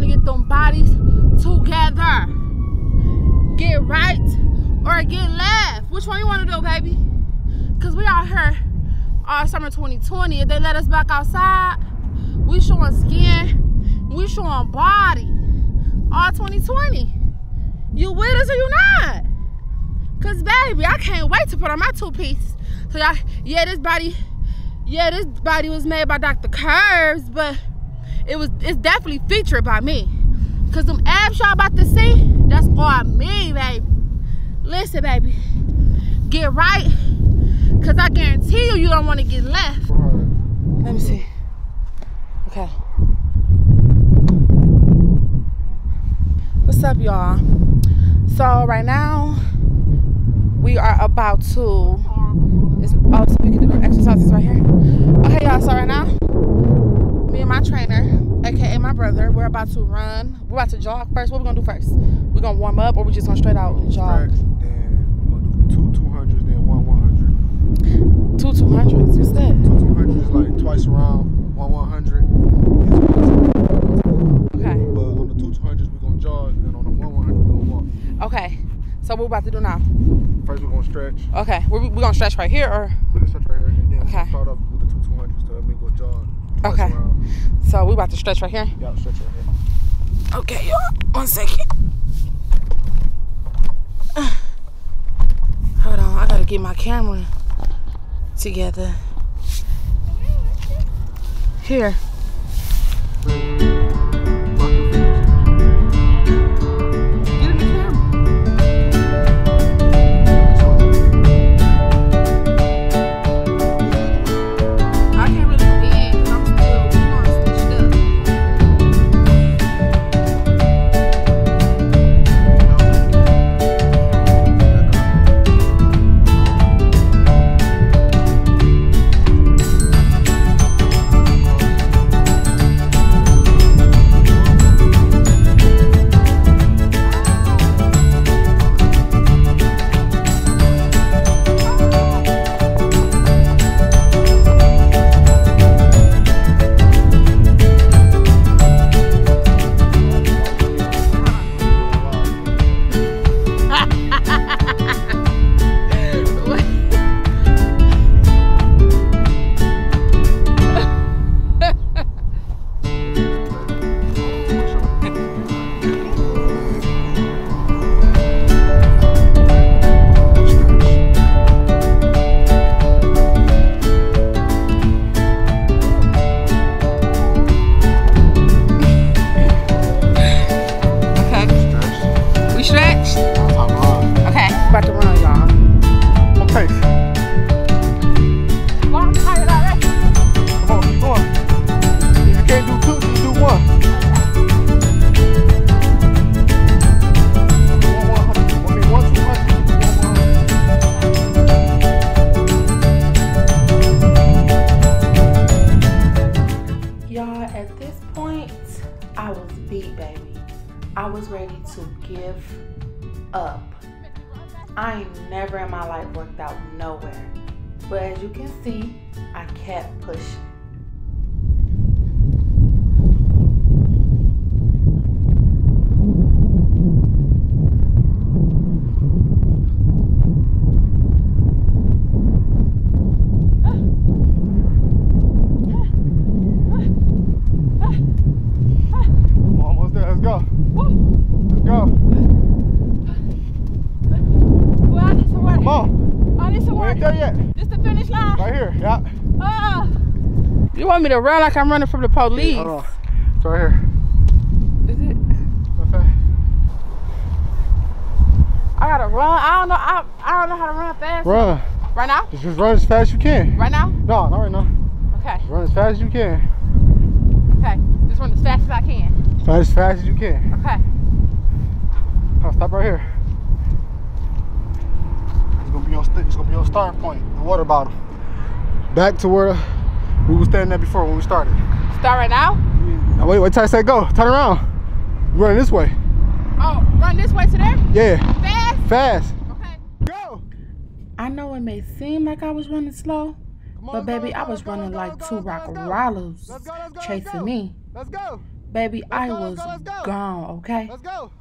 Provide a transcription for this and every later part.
Time to get them bodies together. Get right or get left. Which one you want to do, baby? Because we out here all summer 2020. If they let us back outside, we showing skin, we showing body all 2020. You with us or you not? Cause baby, I can't wait to put on my two piece. So y'all, yeah, this body, yeah, this body was made by Dr. Curves, but it was it's definitely featured by me. Cause them abs y'all about to see, that's all me, baby. Listen, baby, get right. Cause I guarantee you, you don't want to get left. Let me see. Okay. What's up, y'all? So right now, we are about to. It's, oh, so we can do the exercises right here. Okay, y'all. So right now, me and my trainer, aka my brother, we're about to run. We're about to jog first. What we gonna do first? We gonna warm up, or we just gonna straight out jog? Stretch, then we're gonna do two 200s, then one 100. Two two hundreds. What's that? Two 200s is like twice around, one 100. Okay. But on the two 200s, we're gonna jog, and on the one 100, we're gonna walk. Okay. So what we about to do now? First, we're gonna stretch. Okay. We're, we gonna stretch right here, or We're gonna stretch right here, and then Okay. start off with the two 200s to me go jog. Twice Okay. So we about to stretch right here. Yeah, stretch right here. Okay, y'all. One second. Hold on, I gotta get my camera together. Here. Point, I was beat, baby. I was ready to give up. I ain't never in my life worked out nowhere. But as you can see, I kept pushing. We're almost there. Let's go. Let's go. Well, I need some work. Come on. I need some We ain't there yet. This the finish line. Right here. Yeah. Ah. You want me to run like I'm running from the police? Hold on. It's right here. Is it? Okay. I gotta run. I don't know. I, I don't know how to run fast. Run. Right now? Just, just run as fast as you can. Right now? No, not right now. Okay. Run as fast as you can. Okay. Just run as fast as I can. Run as fast as you can. Okay. I'll stop right here. It's gonna be your st- it's gonna be your starting point. The water bottle. Back to where we were standing at before when we started. Start right now? Now wait, wait till I say go. Turn around. You're running this way. Oh, run this way to there? Yeah. Fast? Fast. Okay. Go. I know it may seem like I was running slow, on, But let's go, baby, I was go, running let's like go, two go, rock let's rollers Let's let's chasing go. me. Let's go. Baby, I go, let's was go, let's go. gone, okay? Let's go.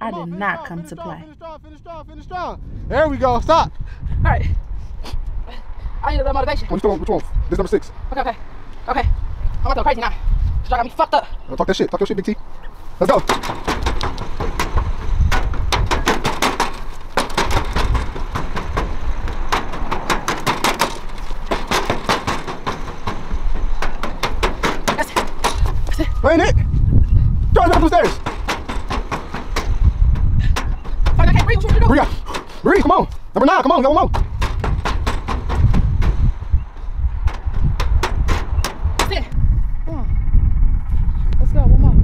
I Come on, did finish not come finish to strong, play. Finish strong, finish strong, finish strong. There we go. Stop. All right. I need a little motivation. Which one? Which one? This number six. Okay, okay, okay. I'm about to go crazy now. Y'all got me fucked up. Talk that shit. Talk your shit, Big T. Let's go. That's it. That's it. Ain't it? Turn up the stairs. Fuck, I can't breathe. What you want me to do? Breathe out. Breathe. Come on. Number nine. Come on. Come on. That's. Come on. Let's go. One more.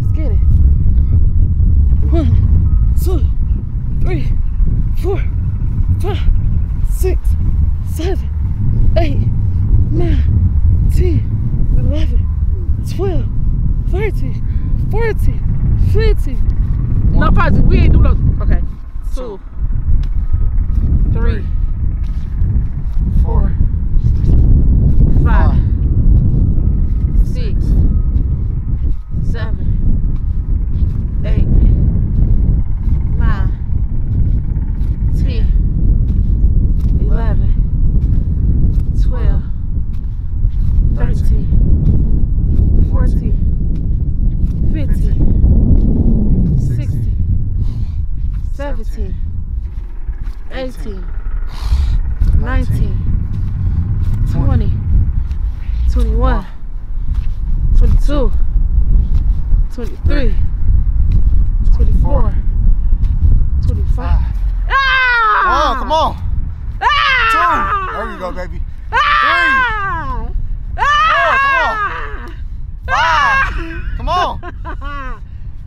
Let's get it. One, two, three, four, five, fourteen, fifteen. No, pause. We ain't do those. Okay. Two, three, 21, 22, 23, 24, 25. Ah! Come on. Ah! Two. There you go, baby. Ah! Three. Four. Come on. Ah! Five. Come on.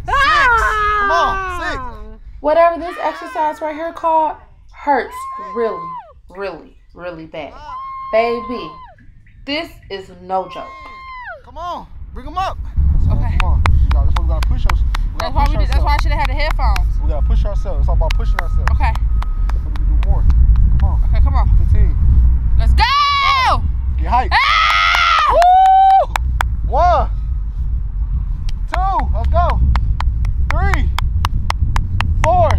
Ah! Six. Come on. Six. Whatever this exercise right here called hurts really, really, really bad. Baby, this is no joke. Come on. Bring them up. Okay. Come on. We got, that's why we gotta push ourselves. That's why we did. That's why I should have had the headphones. We gotta push ourselves. It's all about pushing ourselves. Okay. So we can do more. Come on. Okay, come on. 15. Let's go! Get hype. Ah! Woo! One. Two. Let's go. Three. Four.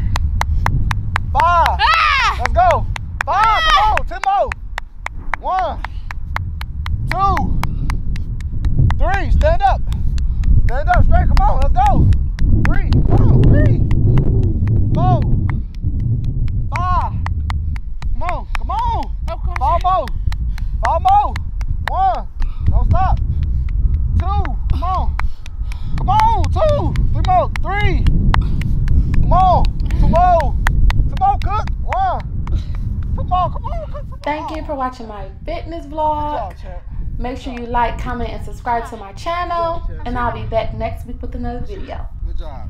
Five. Ah! Let's go. Five. Come on. Ten more. One. Two. Three. Stand up. Stand up straight. Come on. Let's go. Three. Come on. Three. Four. Five. Come on. Come on. Okay. Five more. Five more. One. Don't stop. Two. Come on. Come on. Two. Three more. Three. Come on. Two more. Two more. Cook. One. Two more. Come on. Cook. Two Thank more. you for watching my fitness vlog. Make sure you like, comment, and subscribe to my channel. And I'll be back next week with another video. Good job.